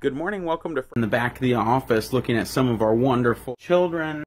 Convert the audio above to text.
Good morning. Welcome to in the back of the office looking at some of our wonderful children.